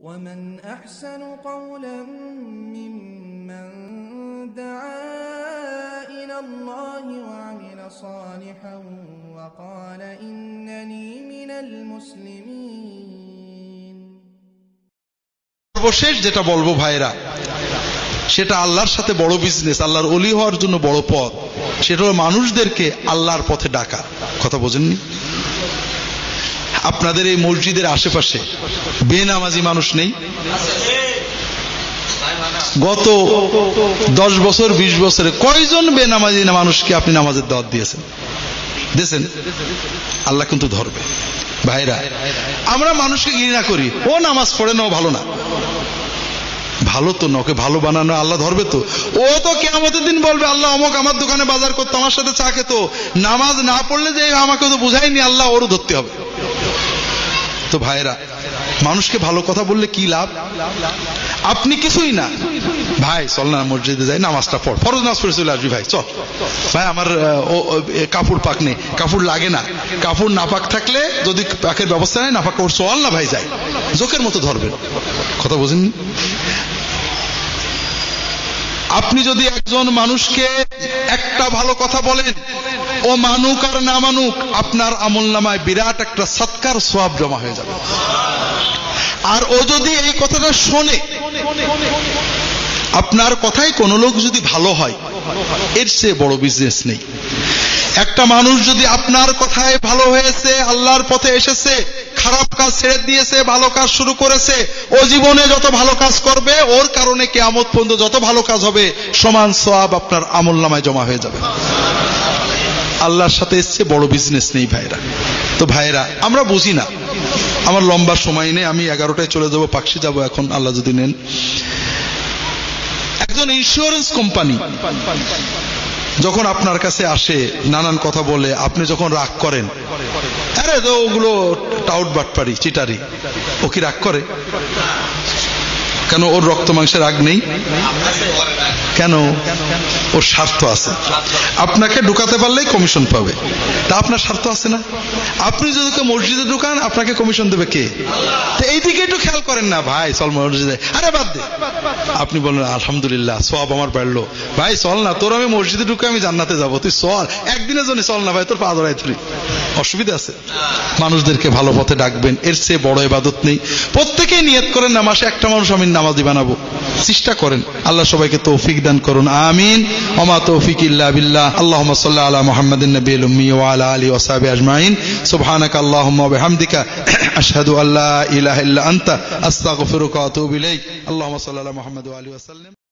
ومن أحسن قولا ممن دعا إلى الله وعمل صالحا وقال إنني من المسلمين সর্বশেষ যেটা বলবো ভাইরা সেটা আল্লাহর সাথে বড় বিজনেস আল্লাহর অলি হওয়ার জন্য বড় পথ সেটা হলো মানুষদেরকে আল্লাহর পথে ডাকা কথা বোঝেননি আপনাদের এই মসজিদের আশেপাশে বেনামাজি মানুষ নেই। গত দশ বছর, বিশ বছরে কয়জন বেনামাজি মানুষকে আপনি নামাজের দাওয়াত দিয়েছেন? দিয়েছেন? আল্লাহ কিন্তু ধরবে। ভাইরা, আমরা মানুষকে ঘৃণা করি। ও নামাজ পড়ে না ভালো না। ভালো তো না, ওকে ভালো বানানো আল্লাহ ধরবে তো। ও তো কেমতের দিন বলবে, আল্লাহ অমুক আমার দোকানে বাজার করতো, আমার সাথে চা খেত। নামাজ না পড়লে যে আমাকে তো বুঝায়নি, আল্লাহ ওরও ধরতে হবে। তো ভাইরা মানুষকে ভালো কথা বললে কি লাভ? আপনি কিছুই না। ভাই, চল না মসজিদে যাই, নামাজটা পড়। ফরজ নামাজ পড়ে চলে আসবি ভাই, চল। ভাই, আমার কাপড় পাক নেই। কাপড় লাগে না। কাপড় না পাক থাকলে যদি পাকের ব্যবস্থা নেই না পাক কাপড় চল না ভাই, যাই। জোকের মতো ধরবেন। কথা বোঝেননি? আপনি যদি একজন মানুষকে একটা ভালো কথা বলেন ও মানুক আর না মানুক, আপনার আমল নামায় বিরাট একটা সৎকার সোয়াব জমা হয়ে যাবে। আর ও যদি এই কথাটা শোনে, আপনার কথাই কোন লোক যদি ভালো হয়, এর চেয়ে বড় বিজনেস নেই। একটা মানুষ যদি আপনার কথায় ভালো হয়েছে, আল্লাহর পথে এসেছে, খারাপ কাজ ছেড়ে দিয়েছে, ভালো কাজ শুরু করেছে, ও জীবনে যত ভালো কাজ করবে, ওর কারণে কেয়ামত পর্যন্ত যত ভালো কাজ হবে, সমান সোয়াব আপনার আমল নামায় জমা হয়ে যাবে। আল্লাহর সাথে এসছে, বড় বিজনেস নেই ভাইরা। তো ভাইরা, আমরা বুঝি না। আমার লম্বা সময় নেই, আমি এগারোটায় চলে যাব, পাকশি যাব এখন, আল্লাহ যদি নেন। একজন ইন্স্যুরেন্স কোম্পানি যখন আপনার কাছে আসে, নানান কথা বলে, আপনি যখন রাগ করেন, আরে তো ওগুলো টাউট বাটপারি, চিটারি, ও কি রাগ করে? কেন ওর রক্ত মাংসের রাগ নেই? কেন ওর স্বার্থ আছে? আপনাকে ঢুকাতে পারলেই কমিশন পাবে। তা আপনার স্বার্থ আছে না? আপনি যদি মসজিদে ঢুকান, আপনাকে কমিশন দেবে কে? তো এই দিকে একটু খেয়াল করেন না, ভাই, চল মসজিদে। আরে, বাদ দে। আপনি বলেন আলহামদুলিল্লাহ সব আমার বাড়লো। ভাই, চল না, তোর আমি মসজিদে ঢুকে আমি জান্নাতে যাব। তুই চল, একদিনের জন্য চল না, ভাই, তোর পা ধরাই তুই অসুবিধা আছে। মানুষদেরকে ভালো পথে ডাকবেন, এর চেয়ে বড় ইবাদত নেই। প্রত্যেকেই নিয়ত করেন না, মাসে একটা মানুষ আমি নামাজি বানাবো চেষ্টা করেন। আল্লাহ সবাইকে তৌফিক দান করুন। আমিন। ওমা তৌফিক ইল্লা বিল্লাহ। আল্লাহুম্মা সাল্লি আলা মুহাম্মাদিন নবিয়িল উম্মি ওয়া আলা আলিহি ওয়া সাহবিহি আজমাইন। সুবহানাকা আল্লাহুম্মা ওয়া বিহামদিকা। আশহাদু আল্লা ইলাহা ইল্লা আনতা। আস্তাগফিরুকা ওয়া আতুবু ইলাইক। আল্লাহুম্মা সাল্লি আলা মুহাম্মাদ ওয়া আলিহি ওয়া সাল্লাম।